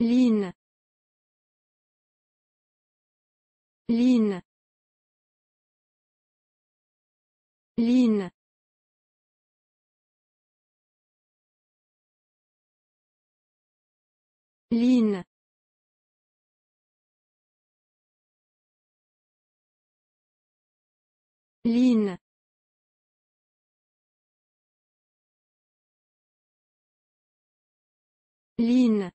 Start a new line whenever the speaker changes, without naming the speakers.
Ligne. Ligne. Ligne. Ligne. Ligne. Ligne.